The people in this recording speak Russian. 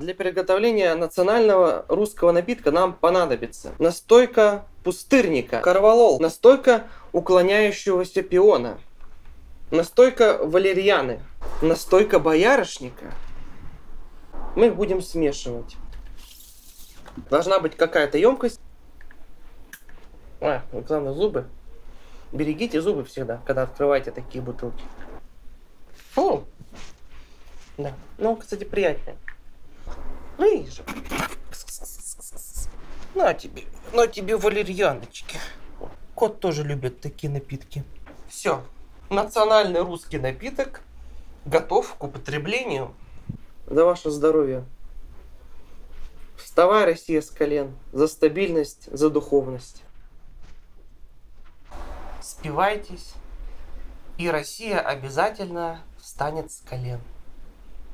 Для приготовления национального русского напитка нам понадобится настойка пустырника, корвалол, настойка уклоняющегося пиона, настойка валерьяны, настойка боярышника. Мы их будем смешивать. Должна быть какая-то емкость. А, главное зубы. Берегите зубы всегда, когда открываете такие бутылки. Фу. Да. Ну, кстати, приятнее. Видишь? На тебе, на тебе валерьяночки. Кот тоже любит такие напитки. Все. Национальный русский напиток готов к употреблению. За ваше здоровье. Вставай, Россия, с колен. За стабильность, за духовность. Спивайтесь, и Россия обязательно встанет с колен.